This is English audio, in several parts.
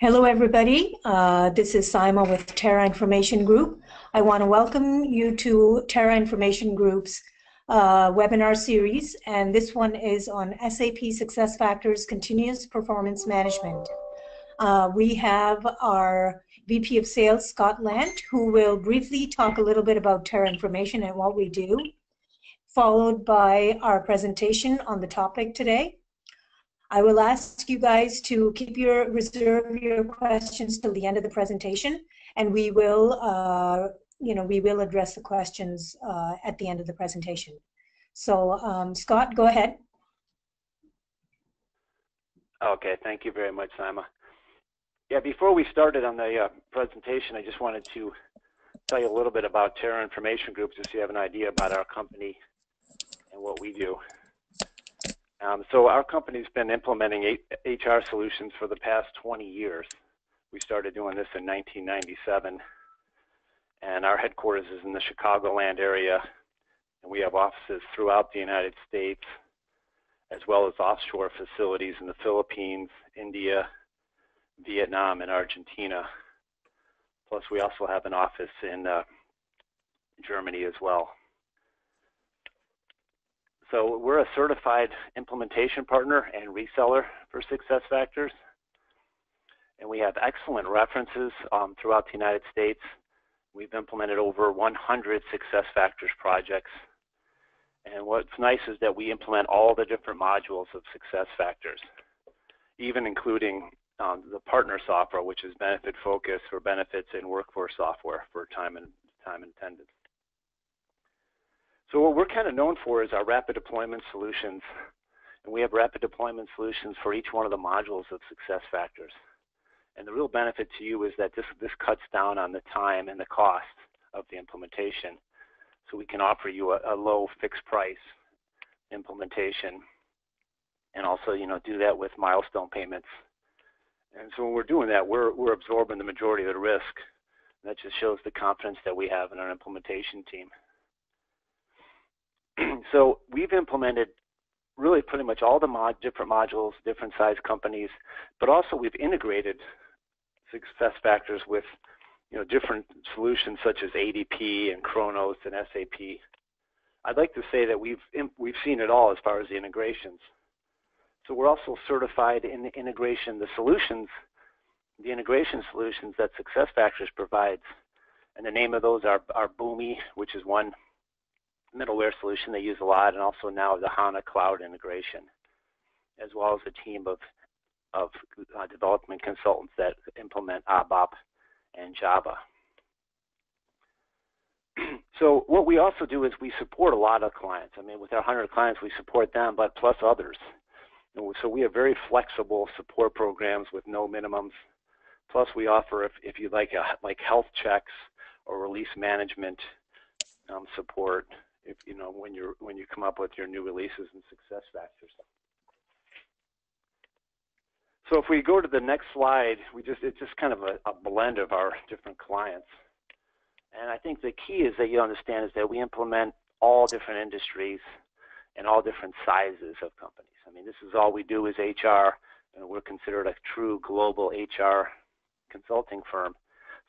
Hello, everybody. Uh, this is Saima with Terra Information Group. I want to welcome you to Terra Information Group's uh, webinar series, and this one is on SAP SuccessFactors Continuous Performance Management. Uh, we have our VP of Sales, Scott Lant, who will briefly talk a little bit about Terra Information and what we do, followed by our presentation on the topic today. I will ask you guys to keep your reserve your questions till the end of the presentation, and we will, uh, you know, we will address the questions uh, at the end of the presentation. So, um, Scott, go ahead. Okay, thank you very much, Saima. Yeah, before we started on the uh, presentation, I just wanted to tell you a little bit about Terra Information Group, just so you have an idea about our company and what we do. Um, so our company's been implementing HR solutions for the past 20 years. We started doing this in 1997, and our headquarters is in the Chicagoland area, and we have offices throughout the United States, as well as offshore facilities in the Philippines, India, Vietnam, and Argentina. Plus, we also have an office in uh, Germany as well. So we're a certified implementation partner and reseller for SuccessFactors. And we have excellent references um, throughout the United States. We've implemented over 100 SuccessFactors projects. And what's nice is that we implement all the different modules of SuccessFactors, even including um, the partner software, which is Benefitfocus for benefits and workforce software for time and time and attendance. So what we're kind of known for is our rapid deployment solutions. And we have rapid deployment solutions for each one of the modules of success factors. And the real benefit to you is that this, this cuts down on the time and the cost of the implementation. So we can offer you a, a low fixed price implementation and also, you know, do that with milestone payments. And so when we're doing that, we're, we're absorbing the majority of the risk. That just shows the confidence that we have in our implementation team. so we've implemented really pretty much all the mod different modules, different size companies, but also we've integrated success factors with you know different solutions such as ADP and Kronos and SAP. I'd like to say that we've we've seen it all as far as the integrations. So we're also certified in the integration, the solutions, the integration solutions that SuccessFactors provides. And the name of those are, are Boomi, which is one middleware solution they use a lot, and also now the HANA cloud integration, as well as a team of, of uh, development consultants that implement ABAP and Java. so what we also do is we support a lot of clients. I mean, with our 100 clients, we support them, but plus others. So we have very flexible support programs with no minimums. Plus, we offer, if, if you like, a, like health checks or release management um, support if you know when you're when you come up with your new releases and success factors. So if we go to the next slide, we just it's just kind of a, a blend of our different clients. And I think the key is that you understand is that we implement all different industries and all different sizes of companies. I mean, this is all we do is HR, and we're considered a true global HR consulting firm.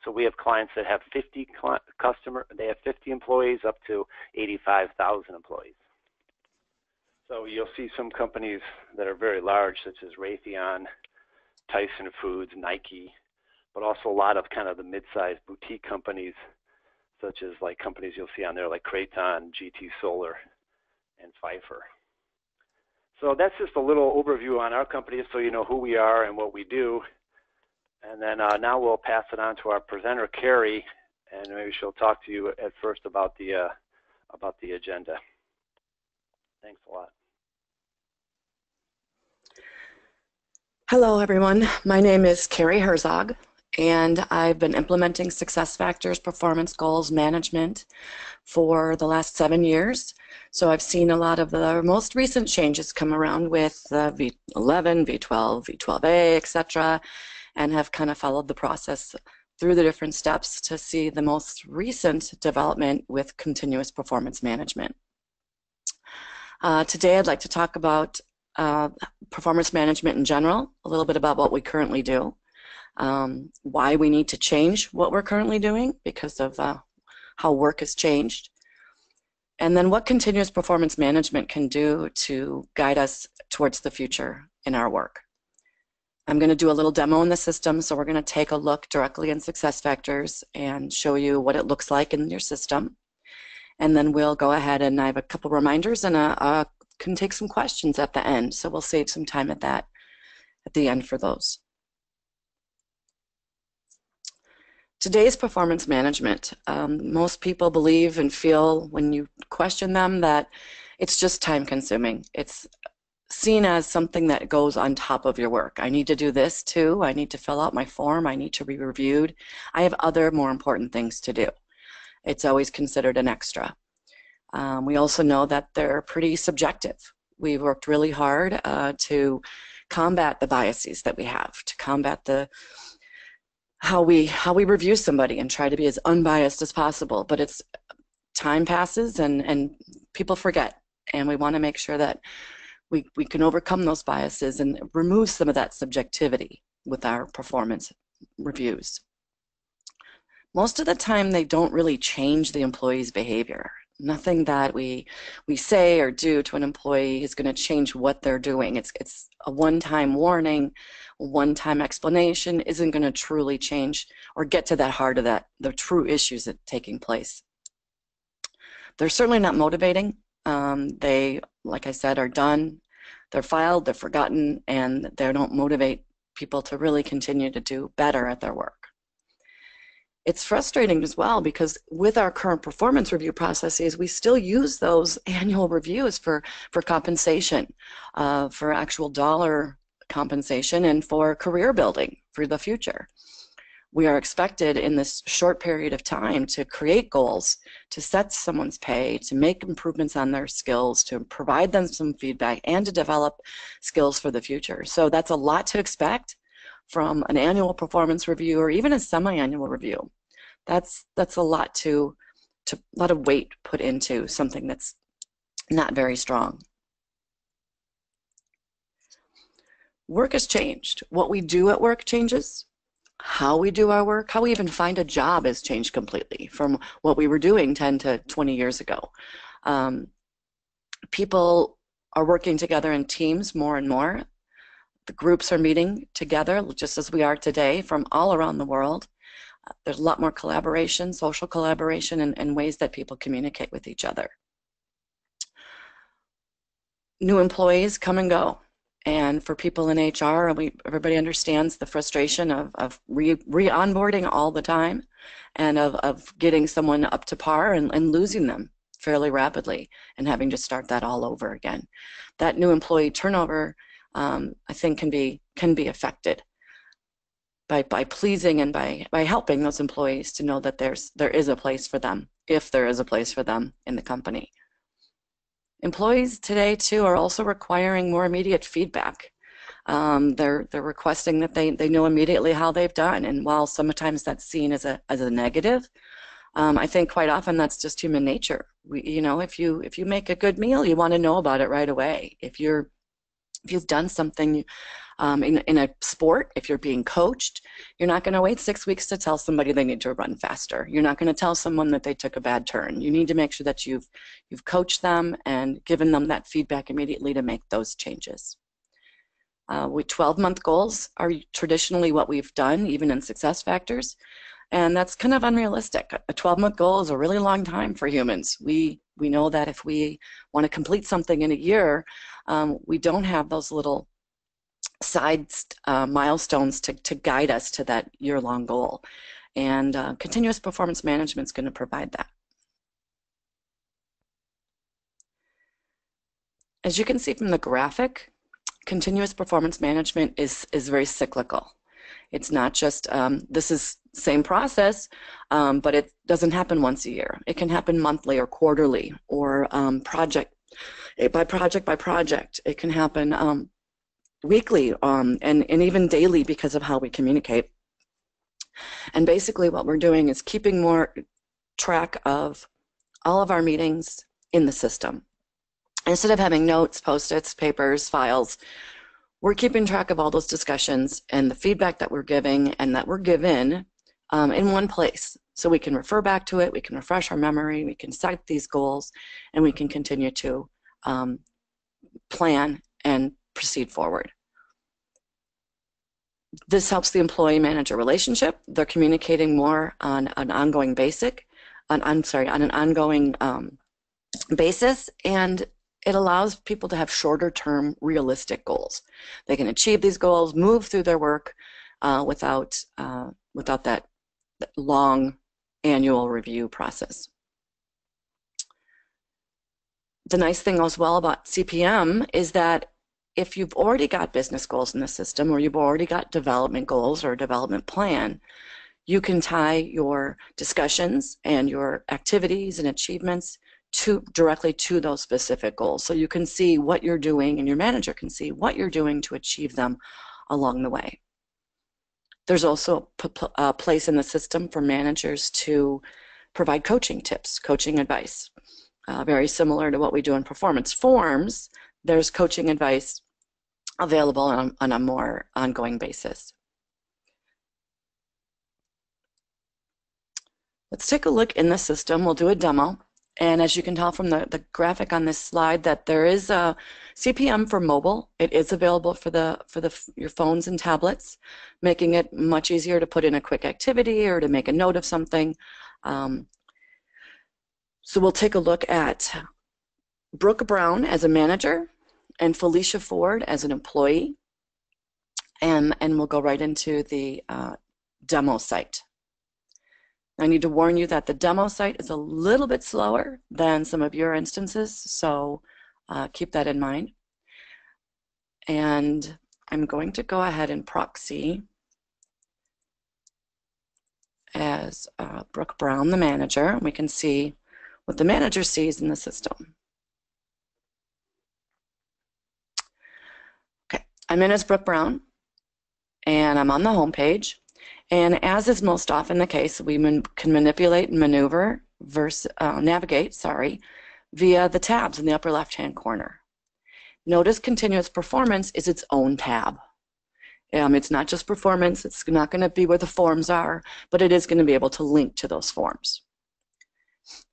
So we have clients that have 50 customer, they have 50 employees up to 85,000 employees. So you'll see some companies that are very large, such as Raytheon, Tyson Foods, Nike, but also a lot of kind of the mid-sized boutique companies, such as like companies you'll see on there like Kraton, GT Solar, and Pfeiffer. So that's just a little overview on our company so you know who we are and what we do. And then uh, now we'll pass it on to our presenter, Carrie, and maybe she'll talk to you at first about the uh, about the agenda. Thanks a lot. Hello, everyone. My name is Carrie Herzog, and I've been implementing SuccessFactors Performance Goals Management for the last seven years. So I've seen a lot of the most recent changes come around with uh, V11, V12, V12A, etc and have kind of followed the process through the different steps to see the most recent development with continuous performance management. Uh, today I'd like to talk about uh, performance management in general, a little bit about what we currently do. um, why we need to change what we're currently doing because of uh, how work has changed, and then what continuous performance management can do to guide us towards the future in our work. I'm going to do a little demo in the system, so we're going to take a look directly in SuccessFactors and show you what it looks like in your system. And then we'll go ahead and I have a couple reminders and can take some questions at the end, so we'll save some time at that at the end for those. Today's performance management, um, most people believe and feel when you question them that it's just time consuming. It's seen as something that goes on top of your work. I need to do this too. I need to fill out my form. I need to be reviewed. I have other more important things to do. It's always considered an extra. Um, we also know that they're pretty subjective. We've worked really hard uh, to combat the biases that we have, to combat the how we how we review somebody and try to be as unbiased as possible. But it's time passes and and people forget, and we want to make sure that we, we can overcome those biases and remove some of that subjectivity with our performance reviews. Most of the time, they don't really change the employee's behavior. Nothing that we we say or do to an employee is going to change what they're doing. It's it's a one-time warning, one-time explanation isn't going to truly change or get to that heart of that the true issues that taking place. They're certainly not motivating. Um, they, like I said, are done, they're filed, they're forgotten, and they don't motivate people to really continue to do better at their work. It's frustrating as well because with our current performance review processes, we still use those annual reviews for, for compensation, uh, for actual dollar compensation, and for career building for the future we are expected in this short period of time to create goals, to set someone's pay, to make improvements on their skills, to provide them some feedback, and to develop skills for the future. So that's a lot to expect from an annual performance review or even a semi-annual review. That's that's a lot to to a lot of weight put into something that's not very strong. Work has changed. What we do at work changes how we do our work, how we even find a job has changed completely from what we were doing 10 to 20 years ago. Um, people are working together in teams more and more. The groups are meeting together just as we are today from all around the world. Uh, there's a lot more collaboration, social collaboration, and, and ways that people communicate with each other. New employees come and go. And for people in HR, we, everybody understands the frustration of, of re, re onboarding all the time and of, of getting someone up to par and, and losing them fairly rapidly and having to start that all over again. That new employee turnover, um, I think, can be can be affected by, by pleasing and by, by helping those employees to know that there's there is a place for them, if there is a place for them in the company. Employees today, too, are also requiring more immediate feedback. Um, they're, they're requesting that they, they know immediately how they've done. And while sometimes that's seen as a, as a negative, um, I think quite often that's just human nature. We, you know, if you if you make a good meal, you want to know about it right away. If you're if you've done something um, in, in a sport, if you're being coached, you're not going to wait six weeks to tell somebody they need to run faster. You're not going to tell someone that they took a bad turn. You need to make sure that you've, you've coached them and given them that feedback immediately to make those changes. Uh, 12-month goals are traditionally what we've done, even in SuccessFactors, and that's kind of unrealistic. A 12-month goal is a really long time for humans. We we know that if we want to complete something in a year, um, we don't have those little side uh, milestones to, to guide us to that year-long goal. And uh, continuous performance management is going to provide that. As you can see from the graphic, continuous performance management is, is very cyclical. It's not just, um, this is same process, um, but it doesn't happen once a year. It can happen monthly or quarterly or um, project by project by project. It can happen um, weekly um, and, and even daily because of how we communicate. And basically what we're doing is keeping more track of all of our meetings in the system. Instead of having notes, post-its, papers, files, we're keeping track of all those discussions and the feedback that we're giving and that we're given um, in one place. So we can refer back to it, we can refresh our memory, we can set these goals, and we can continue to um, plan and proceed forward. This helps the employee manager relationship. They're communicating more on an ongoing basic, on, I'm sorry, on an ongoing um, basis, and it allows people to have shorter term realistic goals. They can achieve these goals, move through their work uh, without, uh, without that long annual review process. The nice thing as well about CPM is that if you've already got business goals in the system or you've already got development goals or a development plan, you can tie your discussions and your activities and achievements to directly to those specific goals. So you can see what you're doing and your manager can see what you're doing to achieve them along the way. There's also a place in the system for managers to provide coaching tips, coaching advice. Uh, very similar to what we do in performance forms, there's coaching advice available on, on a more ongoing basis. Let's take a look in the system. We'll do a demo. And as you can tell from the, the graphic on this slide that there is a CPM for mobile. It is available for the for the your phones and tablets, making it much easier to put in a quick activity or to make a note of something. Um, so we'll take a look at Brooke Brown as a manager and Felicia Ford as an employee. And, and we'll go right into the uh, demo site. I need to warn you that the demo site is a little bit slower than some of your instances, so uh, keep that in mind. And I'm going to go ahead and proxy as uh, Brooke Brown, the manager. And we can see what the manager sees in the system. Okay, I'm in as Brooke Brown, and I'm on the home page. And as is most often the case, we man can manipulate and maneuver, verse, uh, navigate, sorry, via the tabs in the upper left-hand corner. Notice continuous performance is its own tab. Um, it's not just performance, it's not going to be where the forms are, but it is going to be able to link to those forms.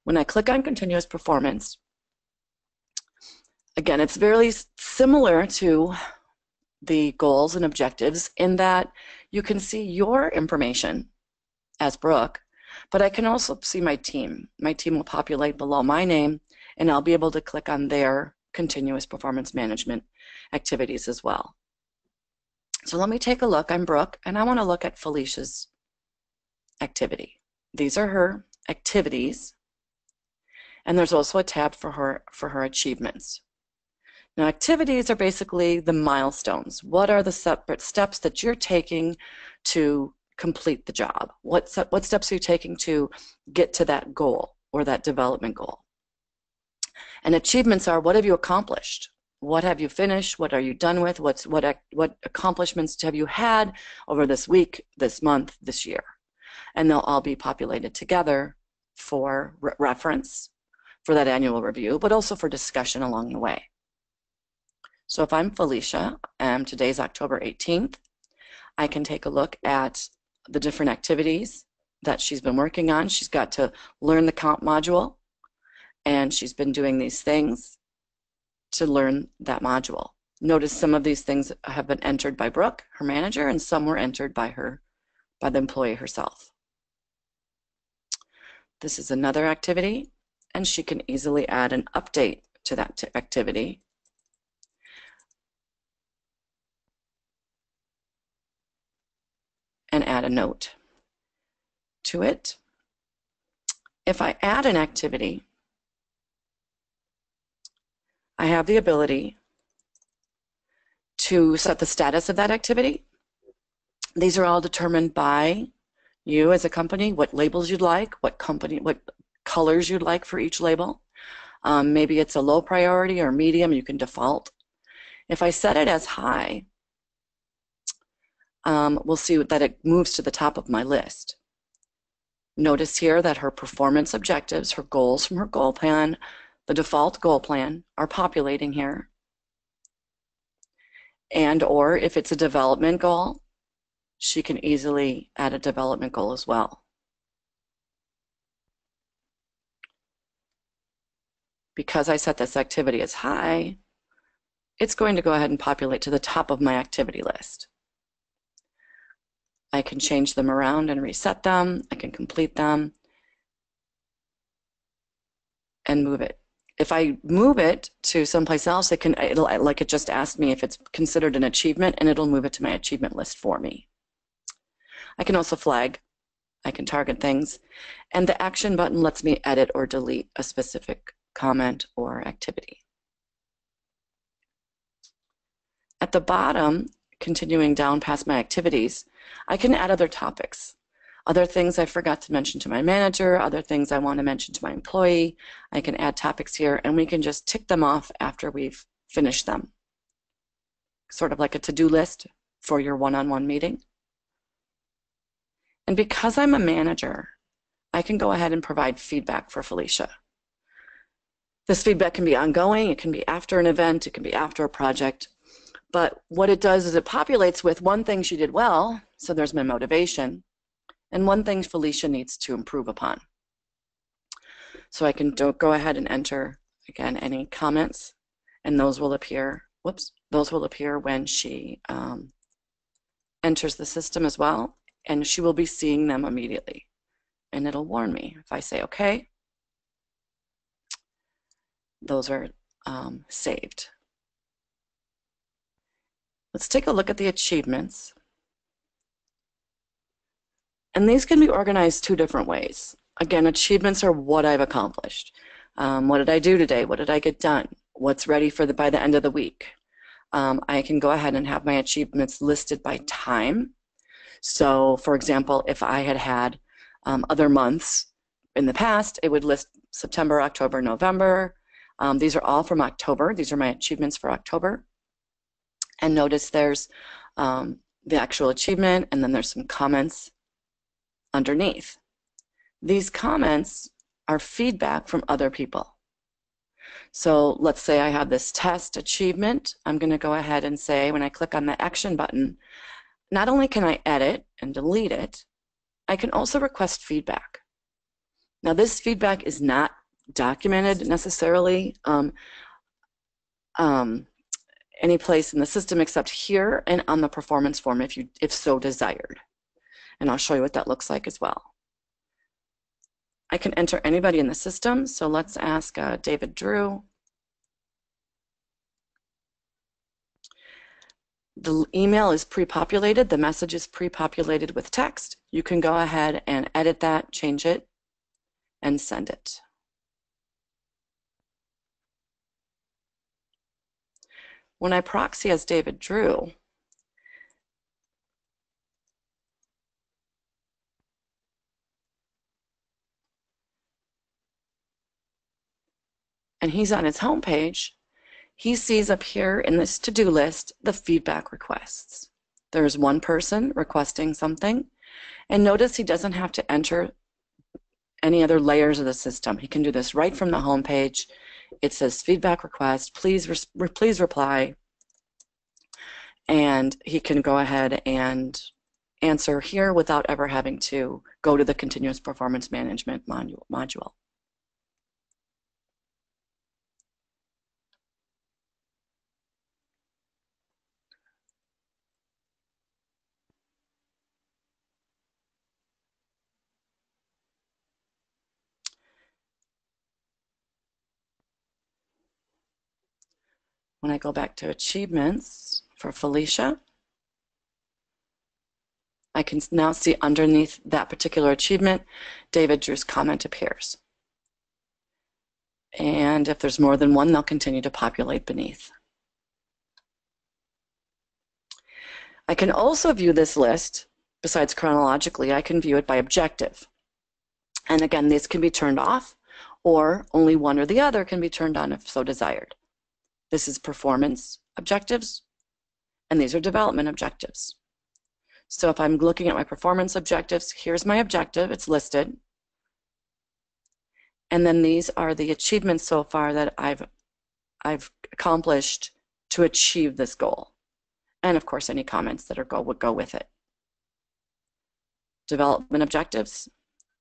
When I click on continuous performance, again, it's very similar to the goals and objectives in that you can see your information as Brooke, but I can also see my team. My team will populate below my name, and I'll be able to click on their continuous performance management activities as well. So let me take a look. I'm Brooke, and I want to look at Felicia's activity. These are her activities, and there's also a tab for her for her achievements. Now, activities are basically the milestones. What are the separate steps that you're taking to complete the job? What, what steps are you taking to get to that goal or that development goal? And achievements are what have you accomplished? What have you finished? What are you done with? What's, what, what accomplishments have you had over this week, this month, this year? And they'll all be populated together for re reference for that annual review, but also for discussion along the way. So if I'm Felicia, and today's October 18th, I can take a look at the different activities that she's been working on. She's got to learn the comp module, and she's been doing these things to learn that module. Notice some of these things have been entered by Brooke, her manager, and some were entered by her, by the employee herself. This is another activity, and she can easily add an update to that activity and add a note to it. If I add an activity, I have the ability to set the status of that activity. These are all determined by you as a company, what labels you'd like, what company, what colors you'd like for each label. Um, maybe it's a low priority or medium, you can default. If I set it as high, um, we'll see that it moves to the top of my list. Notice here that her performance objectives, her goals from her goal plan, the default goal plan are populating here. And or if it's a development goal, she can easily add a development goal as well. Because I set this activity as high, it's going to go ahead and populate to the top of my activity list. I can change them around and reset them. I can complete them and move it. If I move it to someplace else, it can, it'll, like it just asked me if it's considered an achievement and it'll move it to my achievement list for me. I can also flag. I can target things. And the action button lets me edit or delete a specific comment or activity. At the bottom, continuing down past my activities, I can add other topics. Other things I forgot to mention to my manager, other things I want to mention to my employee. I can add topics here and we can just tick them off after we've finished them. Sort of like a to-do list for your one-on-one -on -one meeting. And because I'm a manager, I can go ahead and provide feedback for Felicia. This feedback can be ongoing, it can be after an event, it can be after a project, but what it does is it populates with one thing she did well, so there's my motivation, and one thing Felicia needs to improve upon. So I can go ahead and enter, again, any comments, and those will appear, whoops, those will appear when she um, enters the system as well, and she will be seeing them immediately. And it'll warn me if I say OK. Those are um, saved. Let's take a look at the achievements. And these can be organized two different ways. Again, achievements are what I've accomplished. Um, what did I do today? What did I get done? What's ready for the by the end of the week? Um, I can go ahead and have my achievements listed by time. So, for example, if I had had um, other months in the past, it would list September, October, November. Um, these are all from October. These are my achievements for October. And notice there's um, the actual achievement and then there's some comments underneath. These comments are feedback from other people. So let's say I have this test achievement. I'm going to go ahead and say when I click on the action button, not only can I edit and delete it, I can also request feedback. Now this feedback is not documented necessarily. Um, um, any place in the system except here and on the performance form if you if so desired. And I'll show you what that looks like as well. I can enter anybody in the system, so let's ask uh, David Drew. The email is pre-populated, the message is pre-populated with text. You can go ahead and edit that, change it, and send it. When I proxy as David Drew, and he's on his home page, he sees up here in this to-do list the feedback requests. There's one person requesting something, and notice he doesn't have to enter any other layers of the system. He can do this right from the home page it says feedback request, please, re please reply. And he can go ahead and answer here without ever having to go to the continuous performance management module. When I go back to achievements for Felicia, I can now see underneath that particular achievement, David Drew's comment appears. And if there's more than one, they'll continue to populate beneath. I can also view this list, besides chronologically, I can view it by objective. And again, these can be turned off, or only one or the other can be turned on if so desired. This is performance objectives, and these are development objectives. So if I'm looking at my performance objectives, here's my objective, it's listed. And then these are the achievements so far that I've, I've accomplished to achieve this goal. and of course any comments that are go would go with it. Development objectives,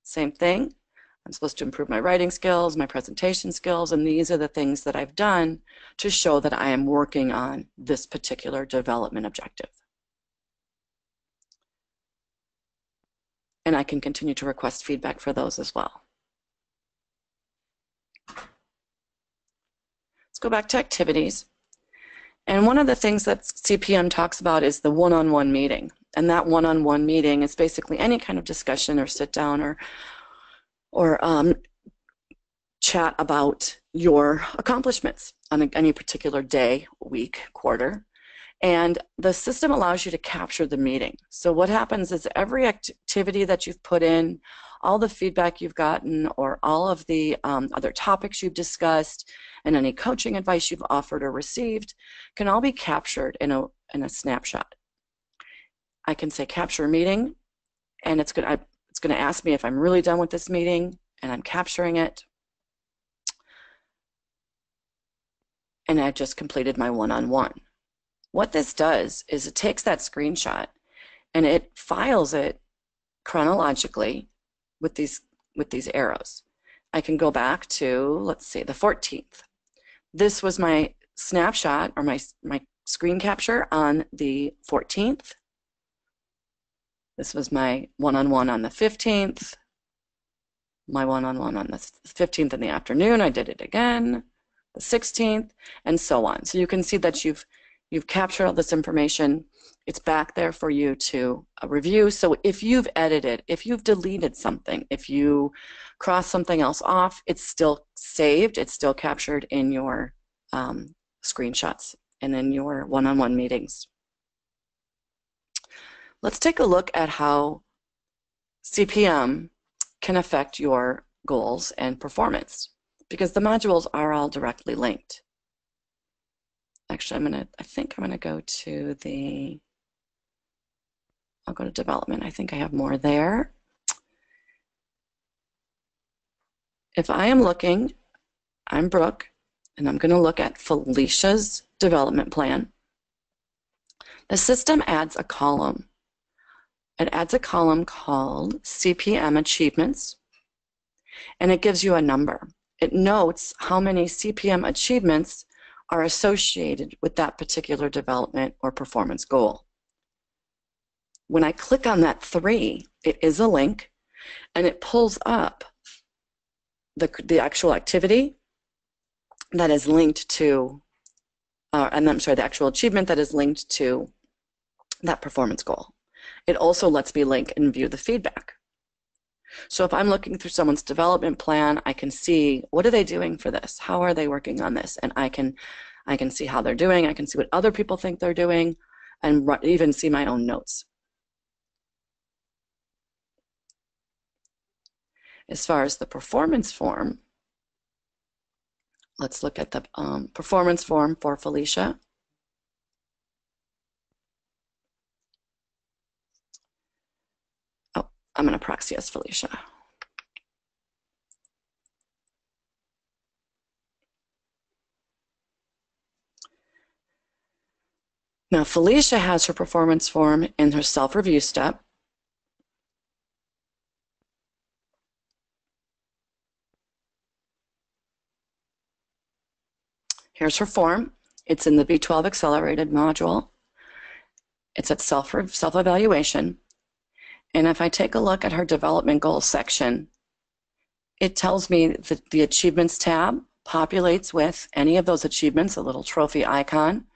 same thing. I'm supposed to improve my writing skills, my presentation skills, and these are the things that I've done to show that I am working on this particular development objective. And I can continue to request feedback for those as well. Let's go back to activities. And one of the things that CPM talks about is the one-on-one -on -one meeting. And that one-on-one -on -one meeting is basically any kind of discussion or sit down or or um, chat about your accomplishments on any particular day, week, quarter. And the system allows you to capture the meeting. So what happens is every activity that you've put in, all the feedback you've gotten, or all of the um, other topics you've discussed, and any coaching advice you've offered or received can all be captured in a, in a snapshot. I can say capture meeting, and it's going to it's going to ask me if I'm really done with this meeting, and I'm capturing it. And I've just completed my one-on-one. -on -one. What this does is it takes that screenshot and it files it chronologically with these with these arrows. I can go back to, let's see, the 14th. This was my snapshot or my, my screen capture on the 14th. This was my one-on-one -on, the 15th, my one-on-one -on, the 15th in the afternoon. I did it again, the 16th, and so on. So you can see that you've you've captured all this information. It's back there for you to uh, review. So if you've edited, if you've deleted something, if you cross something else off, it's still saved. It's still captured in your um, screenshots and in your one-on-one -on -one meetings. Let's take a look at how CPM can affect your goals and performance because the modules are all directly linked. Actually, I'm going to, I think I'm going to go to the, I'll go to development. I think I have more there. If I am looking, I'm Brooke, and I'm going to look at Felicia's development plan. The system adds a column it adds a column called CPM achievements, and it gives you a number. It notes how many CPM achievements are associated with that particular development or performance goal. When I click on that three, it is a link, and it pulls up the, the actual activity that is linked to, uh, and I'm sorry, the actual achievement that is linked to that performance goal. It also lets me link and view the feedback. So if I'm looking through someone's development plan, I can see what are they doing for this? How are they working on this? And I can, I can see how they're doing. I can see what other people think they're doing and even see my own notes. As far as the performance form, let's look at the um, performance form for Felicia. As Felicia. Now, Felicia has her performance form in her self-review step. Here's her form. It's in the V12 Accelerated module. It's at self self-evaluation. And if I take a look at her development goals section, it tells me that the achievements tab populates with any of those achievements, a little trophy icon,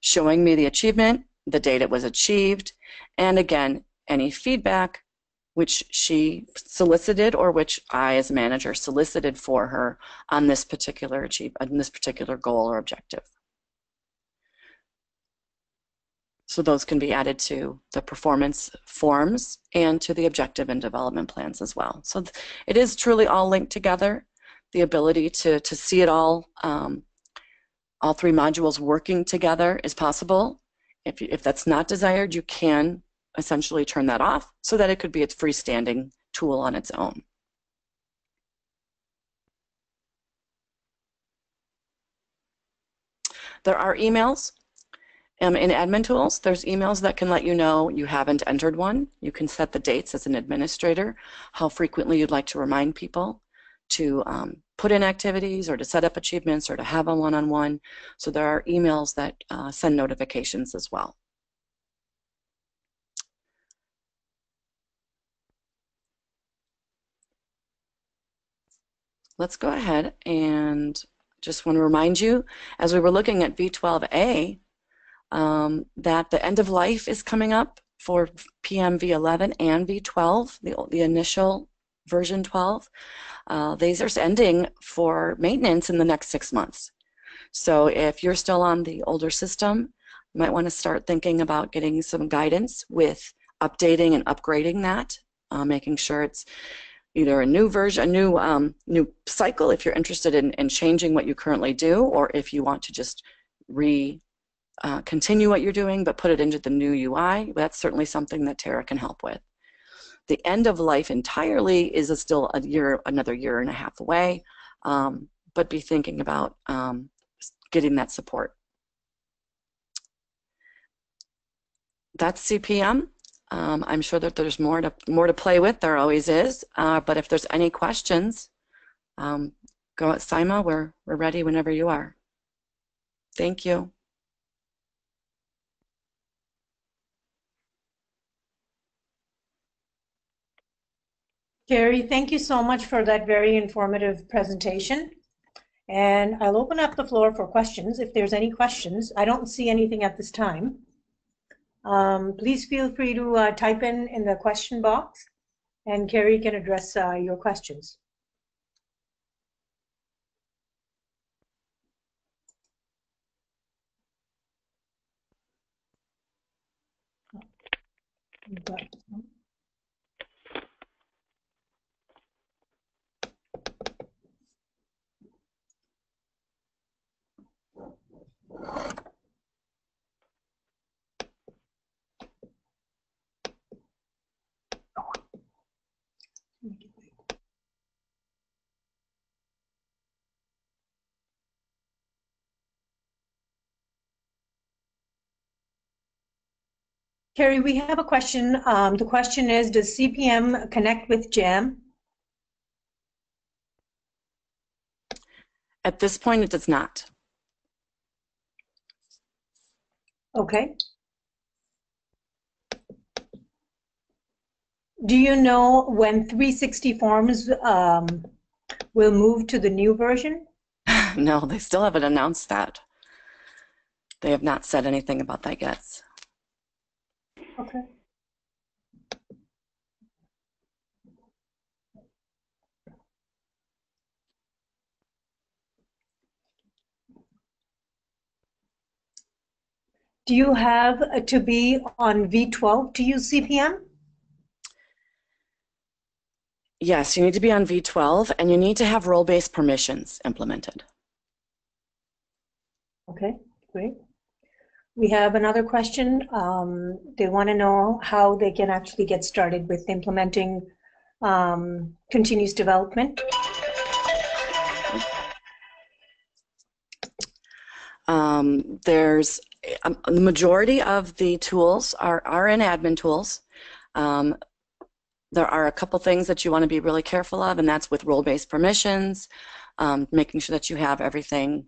showing me the achievement, the date it was achieved, and again, any feedback which she solicited or which I as a manager solicited for her on this particular achieve on this particular goal or objective. So those can be added to the performance forms and to the objective and development plans as well. So it is truly all linked together. The ability to, to see it all, um, all three modules working together is possible. If, if that's not desired, you can essentially turn that off so that it could be a freestanding tool on its own. There are emails Um, in admin tools, there's emails that can let you know you haven't entered one. You can set the dates as an administrator, how frequently you'd like to remind people to um, put in activities or to set up achievements or to have a one-on-one. -on -one. So there are emails that uh, send notifications as well. Let's go ahead and just want to remind you, as we were looking at V12A, um, that the end of life is coming up for PMV11 and V12, the, the initial version 12. Uh, these are ending for maintenance in the next six months. So if you're still on the older system, you might want to start thinking about getting some guidance with updating and upgrading that, uh, making sure it's either a new version, a new um, new cycle if you're interested in, in changing what you currently do, or if you want to just re uh, continue what you're doing but put it into the new UI, that's certainly something that Terra can help with. The end of life entirely is a still a year, another year and a half away, um, but be thinking about um, getting that support. That's CPM. Um, I'm sure that there's more to more to play with. There always is. Uh, but if there's any questions, um, go at Saima. We're we're ready whenever you are. Thank you. Carrie, thank you so much for that very informative presentation. And I'll open up the floor for questions if there's any questions. I don't see anything at this time. Um, please feel free to uh, type in in the question box and Carrie can address uh, your questions. Carrie, we have a question. Um, the question is, does CPM connect with JAM? At this point, it does not. Okay. Do you know when 360 forms um, will move to the new version? no, they still haven't announced that. They have not said anything about that yet. Okay. Do you have to be on V12 to use CPM? Yes, you need to be on V12 and you need to have role-based permissions implemented. Okay, great. We have another question. Um, they want to know how they can actually get started with implementing um, continuous development. Um, there's um, the majority of the tools are, are in admin tools. Um, there are a couple things that you want to be really careful of, and that's with role-based permissions, um, making sure that you have everything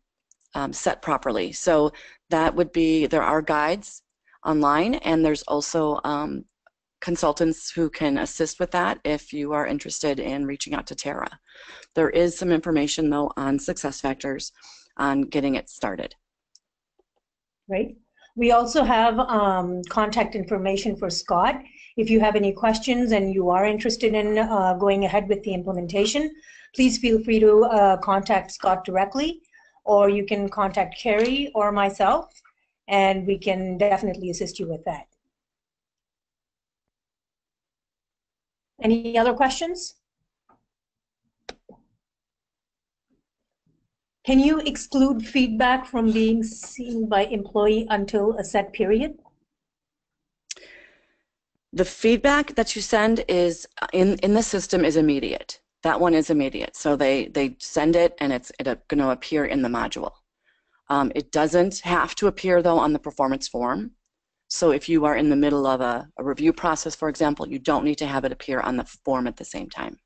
um, set properly. So that would be, there are guides online and there's also um, consultants who can assist with that if you are interested in reaching out to Terra. There is some information though on SuccessFactors on getting it started. Right. We also have um, contact information for Scott. If you have any questions and you are interested in uh, going ahead with the implementation, please feel free to uh, contact Scott directly or you can contact Carrie or myself, and we can definitely assist you with that. Any other questions? Can you exclude feedback from being seen by employee until a set period? The feedback that you send is in, in the system is immediate. That one is immediate. So they, they send it and it's, it's going to appear in the module. Um, it doesn't have to appear, though, on the performance form. So if you are in the middle of a, a review process, for example, you don't need to have it appear on the form at the same time.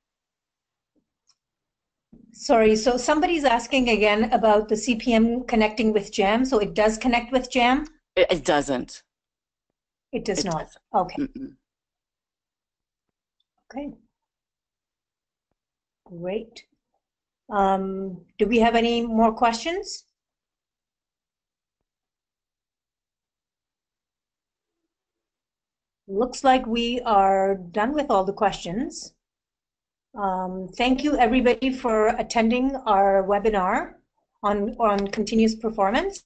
Sorry, so somebody's asking again about the CPM connecting with JAM. So it does connect with JAM? It, it doesn't. It does It not. doesn't. Okay, Mm-mm. okay. Great. Um, do we have any more questions? Looks like we are done with all the questions. Um, thank you, everybody, for attending our webinar on, on continuous performance.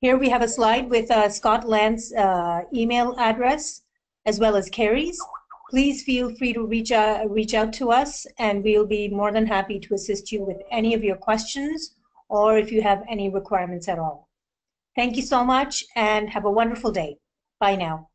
Here we have a slide with uh, Scott Land's uh, email address as well as Carrie's. Please feel free to reach out, reach out to us and we'll be more than happy to assist you with any of your questions or if you have any requirements at all. Thank you so much and have a wonderful day. Bye now.